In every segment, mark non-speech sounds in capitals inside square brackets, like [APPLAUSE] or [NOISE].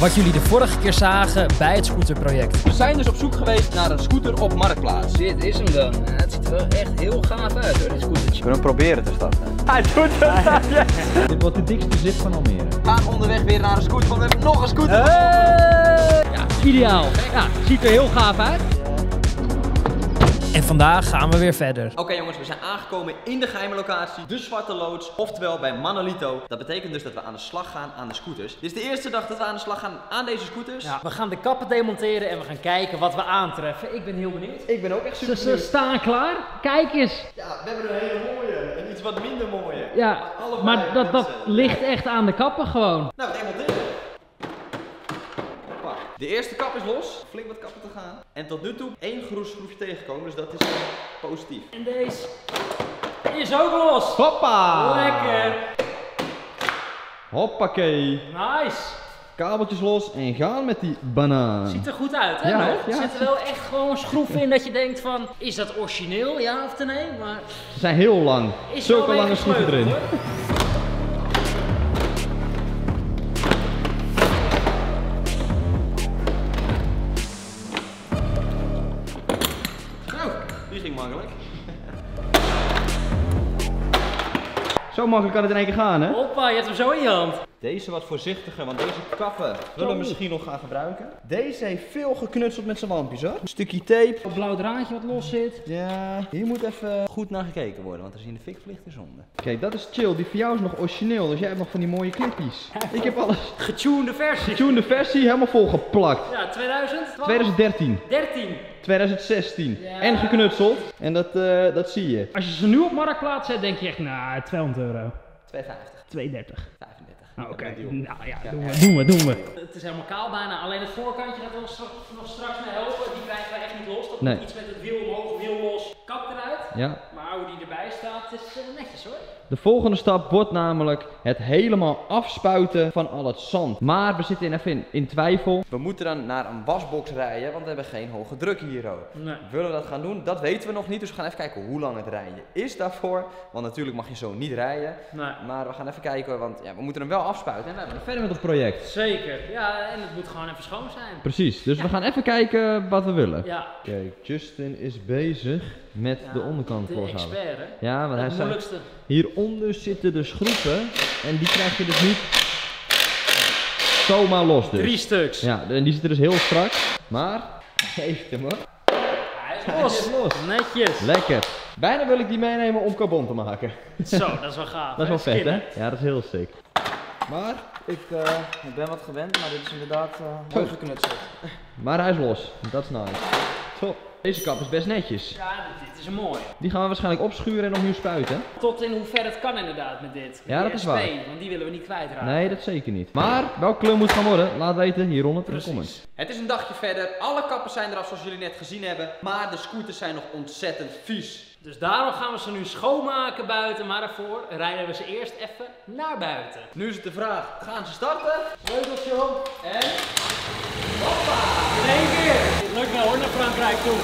wat jullie de vorige keer zagen bij het scooterproject. We zijn dus op zoek geweest naar een scooter op Marktplaats. Dit is hem dan. het ziet er wel echt heel gaaf uit hoor, dit scootertje. We kunnen proberen te starten. Hij doet het! Dit wordt de dikste zit van Almere. We gaan onderweg weer naar een scooter, want we hebben nog een scooter. Ja, ideaal. Ja, ziet er heel gaaf uit. Vandaag gaan we weer verder. Oké jongens, we zijn aangekomen in de geheime locatie, de Zwarte Loods, oftewel bij Manolito. Dat betekent dus dat we aan de slag gaan aan de scooters. Dit is de eerste dag dat we aan de slag gaan aan deze scooters. Ja, we gaan de kappen demonteren en we gaan kijken wat we aantreffen. Ik ben heel benieuwd. Ik ben ook echt super Ze, ze benieuwd. staan klaar. Kijk eens. Ja, we hebben een hele mooie en iets wat minder mooie. Ja, maar dat, dat ligt echt aan de kappen gewoon. Nou, we demonteren. De eerste kap is los, flink wat kappen te gaan. En tot nu toe één groesschroefje tegengekomen, dus dat is eh, positief. En deze is ook los. Hoppa! Lekker. Hoppakee. Nice. Kabeltjes los en gaan met die banaan. Ziet er goed uit, hè? Ja? Er Ja, zitten wel echt gewoon schroeven in dat je denkt van, is dat origineel, ja of nee? Maar Ze zijn heel lang. is Zulke lange schroeven erin. hoor. Die ging makkelijk. [LAUGHS] Zo makkelijk kan het in één keer gaan, hè? Hoppa, je hebt hem zo in je hand. Deze wat voorzichtiger, want deze kappen willen we misschien nog gaan gebruiken. Deze heeft veel geknutseld met zijn lampjes hoor. Een stukje tape. Een blauw draadje wat los zit. Ja, hier moet even goed naar gekeken worden, want er is in de fik vliegt is zonde. Kijk, dat is chill. Die van jou is nog origineel, dus jij hebt nog van die mooie clippies. [LAUGHS] Ik heb alles. Getunede versie. Tune versie helemaal volgeplakt. Ja, 2000? 2013, 13. 2016 Ja. en geknutseld. En dat, eh, dat zie je. Als je ze nu op marktplaats zet, denk je echt, nou, 200 euro. 250, 230. 35. Nou, oké. Dat. Nou ja, Ja. doen we, doen we, doen we. Het is helemaal kaal bijna. Alleen het voorkantje gaat ons straks, nog straks mee helpen. Die krijgen we echt niet los. Dat Nee. moet iets met het wiel omhoog, wiel los, kap eruit. Ja. Die erbij staat, is eh, netjes hoor. De volgende stap wordt namelijk het helemaal afspuiten van al het zand. Maar we zitten in even in, in twijfel. We moeten dan naar een wasbox rijden, want we hebben geen hoge druk hier ook. Nee. Willen we dat gaan doen? Dat weten we nog niet, dus we gaan even kijken hoe lang het rijden is daarvoor. Want natuurlijk mag je zo niet rijden. Nee. Maar we gaan even kijken, want ja, we moeten hem wel afspuiten. En we hebben Verder met het project. Zeker. Ja, en het moet gewoon even schoon zijn. Precies, dus we gaan even kijken wat we willen. Ja. Kijk, Justin is bezig met ja, de onderkant De loshouden. expert hè. Ja, want hij moeilijkste. hieronder zitten de schroeven en die krijg je dus niet zomaar los dus. Drie stuks. Ja, en die zitten dus heel strak, maar heeft hem hoor. Hij is los. is los. Netjes. Lekker. Bijna wil ik die meenemen om carbon te maken. Zo, dat is wel gaaf. Dat is wel vet hè? Ja, dat is heel sick. Maar, Ik, eh, ik ben wat gewend, maar dit is inderdaad uh, mooi geknutseld. maar hij is los. Dat is nice. Top. Deze kap is best netjes. Ja, dit, dit is een mooi. Die gaan we waarschijnlijk opschuren en opnieuw spuiten. Tot in hoever het kan inderdaad met dit. Ja, dat is waar. Want die willen we niet kwijtraken. Nee, dat zeker niet. Maar welke kleur moet het gaan worden? Laat weten hieronder in de comments. Het is een dagje verder, alle kappen zijn eraf zoals jullie net gezien hebben. Maar de scooters zijn nog ontzettend vies. Dus daarom gaan we ze nu schoonmaken buiten. Maar daarvoor rijden we ze eerst even naar buiten. Nu is het de vraag, gaan ze starten? Sleuteltje op en... In één keer. Lukt wel hoor, naar Frankrijk toe.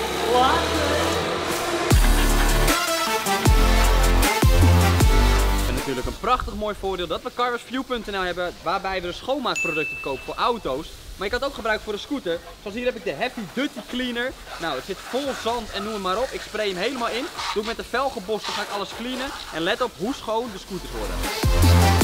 En natuurlijk een prachtig mooi voordeel dat we carversview.nl hebben waarbij we schoonmaakproducten kopen voor auto's. Maar je kan het ook gebruiken voor een scooter. Zoals hier heb ik de Heavy Duty Cleaner. Nou, het zit vol zand en noem het maar op. Ik spray hem helemaal in. Doe ik met de velgeborstel ga ik alles cleanen. En let op hoe schoon de scooters worden.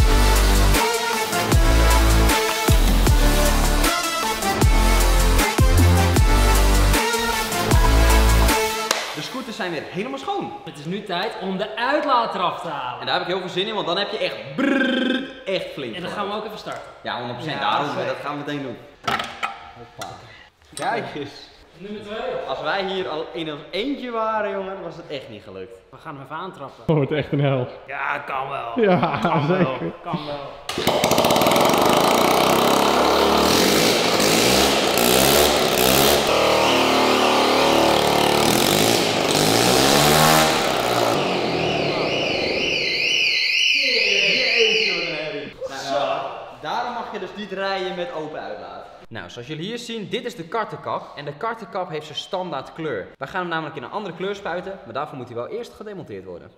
Zijn weer helemaal schoon. Het is nu tijd om de uitlaat eraf te halen. En daar heb ik heel veel zin in, want dan heb je echt brrrr, echt flink. En dan gaan we ook even starten. Ja, 100%. Ja, Daarom, zeker. dat gaan we meteen doen. Hoppa. Kijk eens. Nummer 2. Als wij hier al in ons eentje waren, jongen, was het echt niet gelukt. We gaan hem even aantrappen. Oh, het echt een hel. Ja, kan wel. Ja, kan wel. Kan wel. Daarom mag je dus niet rijden met open uitlaat. Nou, zoals jullie hier zien, dit is de kartenkap. En de kartenkap heeft zijn standaard kleur. Wij gaan hem namelijk in een andere kleur spuiten, maar daarvoor moet hij wel eerst gedemonteerd worden.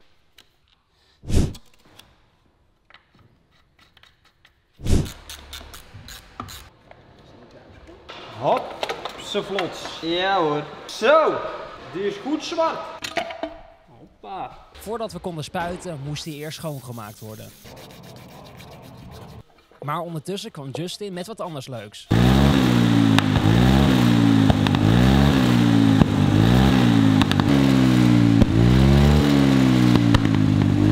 Hop, ze vlot. Ja hoor. Zo, die is goed zwart. Hoppa. Voordat we konden spuiten, moest hij eerst schoongemaakt worden. Maar ondertussen kwam Justin met wat anders leuks.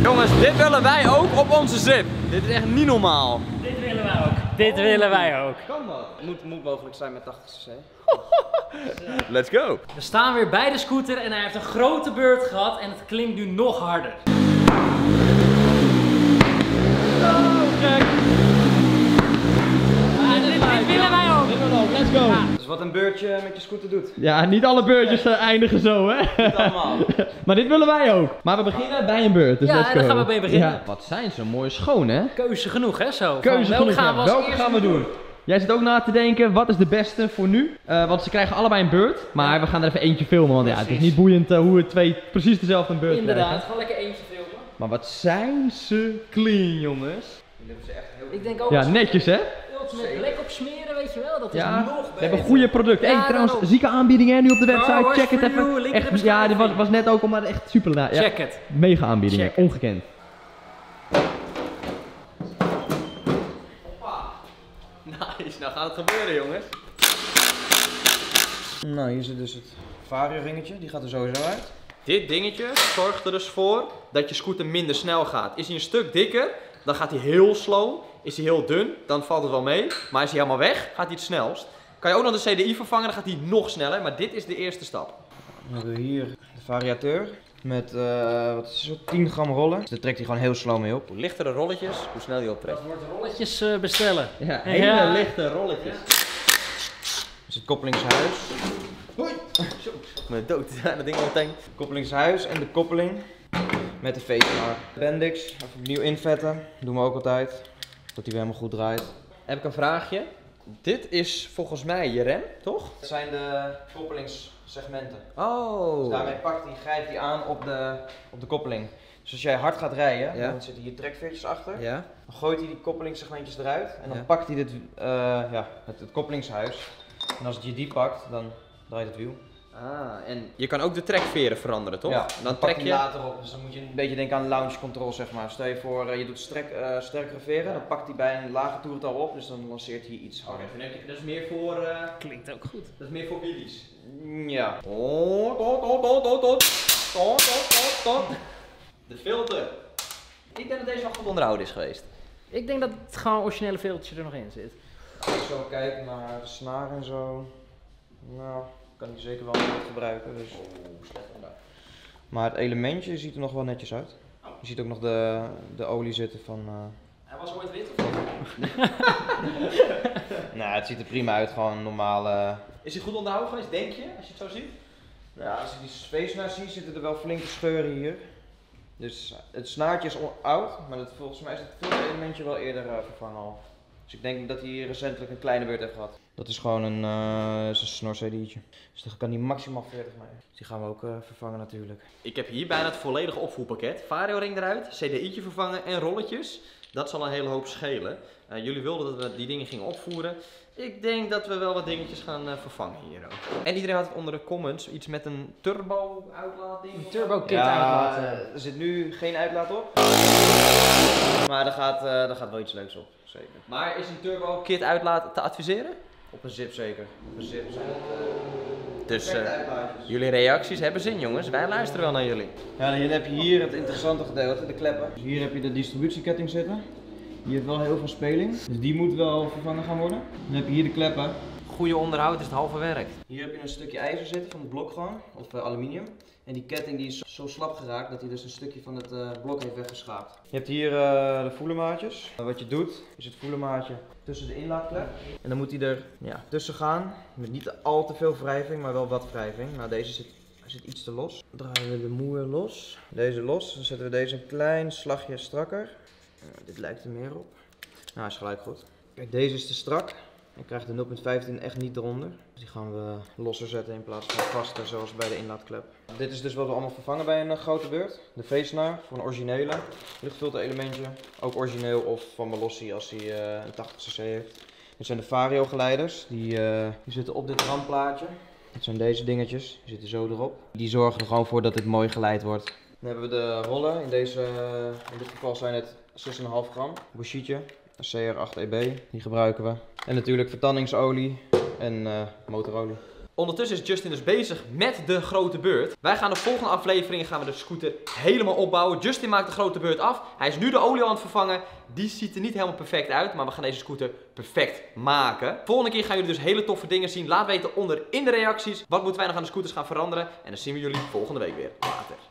Jongens, dit willen wij ook op onze zip. Dit is echt niet normaal. Dit willen wij ook. Dit willen wij ook. Kan dat? Moet, moet mogelijk zijn met 80 cc. Let's go. We staan weer bij de scooter en hij heeft een grote beurt gehad en het klinkt nu nog harder. Ah, dit, dit willen wij ook. Dus wat een beurtje met je scooter doet. Ja, niet alle beurtjes eh, eindigen zo, hè? Niet allemaal. [LAUGHS] maar dit willen wij ook. Maar we beginnen bij een beurt, dus Ja, let's go. daar gaan we mee beginnen. Ja. Wat zijn ze mooi schoon, hè? Keuze genoeg, hè? Zo. Keuze genoeg, gaan ja. we Welke gaan we doen? Jij zit ook na te denken, wat is de beste voor nu? Eh, want ze krijgen allebei een beurt, maar we gaan er even eentje filmen, want ja, het is niet boeiend eh, hoe we twee precies dezelfde beurt Inderdaad, krijgen. gewoon lekker eentje filmen. Maar wat zijn ze clean, jongens. Ik denk ook Ja, netjes, hè? Black op smeren, weet je wel, dat is Ja, nog we hebben goede producten. Ja, hey, trouwens, zieke aanbiedingen hè, nu op de website. Car Wash Check het even. Echt, ja, dit was, was net ook al, maar echt super. Ja, Check het. Mega aanbiedingen, Check ongekend. [LAUGHS] Nice, nou gaat het gebeuren jongens. Nou, hier zit dus het vario ringetje, die gaat er sowieso uit. Dit dingetje zorgt er dus voor dat je scooter minder snel gaat. Is hij een stuk dikker, dan gaat hij heel slow. Is hij heel dun, dan valt het wel mee. Maar is hij helemaal weg, gaat hij het snelst. Kan je ook nog de CDI vervangen, dan gaat hij nog sneller. Maar dit is de eerste stap. Dan hebben we hier de variateur met eh, wat is het, 10 gram rollen. Dus daar trekt hij gewoon heel slow mee op. Hoe lichtere rolletjes, hoe snel hij optrekt. Dat wordt rolletjes eh, bestellen. Ja, hele Ja. lichte rolletjes. Dus het koppelingshuis. Ik ben dood, [LAUGHS] ja, dat ding al meteen. Koppelingshuis en de koppeling met de facenar. Bendix, even opnieuw invetten. Doen we ook altijd. Dat hij weer helemaal goed draait. Heb ik een vraagje. Dit is volgens mij je rem, toch? Het zijn de koppelingssegmenten. Oh. Dus daarmee pakt hij, grijpt hij aan op de, op de koppeling. Dus als jij hard gaat rijden, Ja. dan zitten hier trekveertjes achter. Ja. Dan gooit hij die koppelingssegmentjes eruit en dan Ja. pakt hij dit, eh, ja, het, het koppelingshuis. En als je die pakt, dan draait het wiel. Ah, en je kan ook de trekveren veranderen, toch? Ja, dan trek je. later op. Dus dan moet je een beetje denken aan launch control, zeg maar. Stel je voor, eh, je doet strek, eh, sterkere veren, dan pakt hij bij een lage toertal op, dus dan lanceert hij iets harder. dat is meer voor. eh, Klinkt ook goed. dat is meer voor wheelies. Ja. Tot, tot, tot, tot, tot, tot. Tot, tot, tot, tot. De filter. Ik denk dat deze wel goed onderhouden is geweest. Ik denk dat het gewoon originele filtertje er nog in zit. Als ik zo kijk naar de snaar en zo, nou, kan ik zeker wel gebruiken. Dus. Maar het elementje ziet er nog wel netjes uit. Je ziet ook nog de, de olie zitten van... eh, Hij was ooit wit of niet? [LAUGHS] Nou, het ziet er prima uit, gewoon normale... Is hij goed onderhouden geweest, denk je? Als je het zo ziet? Ja, als je die space naar ziet, zitten er wel flinke scheuren hier. Dus het snaartje is oud, maar dat, volgens mij is het filterelementje wel eerder eh, vervangen al. Dus ik denk dat hij recentelijk een kleine beurt heeft gehad. Dat is gewoon een, eh is een snor CD'tje. Dus daar kan hij maximaal 40 mee. Dus die gaan we ook eh, vervangen natuurlijk. Ik heb hier bijna het volledige opvoerpakket. Vario ring eruit, CDI'tje vervangen en rolletjes. Dat zal een hele hoop schelen. Eh, jullie wilden dat we die dingen gingen opvoeren. Ik denk dat we wel wat dingetjes gaan eh, vervangen hier ook. En iedereen had het onder de comments iets met een turbo uitlaat. Een turbo kit ja, uitlaten. eh, er zit nu geen uitlaat op. Maar er gaat, eh, er gaat wel iets leuks op, zeker. Maar is een turbo kit uitlaat te adviseren? Op een zip zeker. Op een zip zijn het Dus eh, jullie reacties hebben zin jongens. Wij luisteren wel naar jullie. Ja, dan heb je hier het interessante gedeelte, de kleppen. Dus hier heb je de distributieketting zitten. Die heeft wel heel veel speling, dus die moet wel vervangen gaan worden. Dan heb je hier de kleppen. Goede onderhoud is het halve werk. Hier heb je een stukje ijzer zitten van het blok gewoon, of eh, aluminium. En die ketting die is zo, slap geraakt dat hij dus een stukje van het eh, blok heeft weggeschaapt. Je hebt hier eh, de voelermaatjes. En wat je doet, is het voelermaatje tussen de inlaatklep. En dan moet hij er ja, tussen gaan, met niet al te veel wrijving, maar wel wat wrijving. Nou, deze zit, zit iets te los. Dan draaien we de moer los. Deze los, dan zetten we deze een klein slagje strakker. Eh, dit lijkt er meer op. Nou, is gelijk goed. Kijk, deze is te strak. Dan krijgt de 0.15 echt niet eronder. Die gaan we losser zetten in plaats van vaster zoals bij de inlaatklep. Dit is dus wat we allemaal vervangen bij een eh, grote beurt. De facenaar voor een originele. Luchtfilter elementje. Ook origineel of van Malossi als hij eh, een 80cc heeft. Dit zijn de Vario geleiders. Die, eh, die zitten op dit ramplaatje. Dat zijn deze dingetjes. Die zitten zo erop. Die zorgen er gewoon voor dat dit mooi geleid wordt. Dan hebben we de rollen. In, deze, in dit geval zijn het 6,5 gram. Bushietje. CR8EB. Die gebruiken we. En natuurlijk vertandingsolie en uh, motorolie. Ondertussen is Justin dus bezig met de grote beurt. Wij gaan de volgende aflevering gaan we de scooter helemaal opbouwen. Justin maakt de grote beurt af. Hij is nu de olie aan het vervangen. Die ziet er niet helemaal perfect uit, maar we gaan deze scooter perfect maken. Volgende keer gaan jullie dus hele toffe dingen zien. Laat weten onder in de reacties. Wat moeten wij nog aan de scooters gaan veranderen. En dan zien we jullie volgende week weer. Later.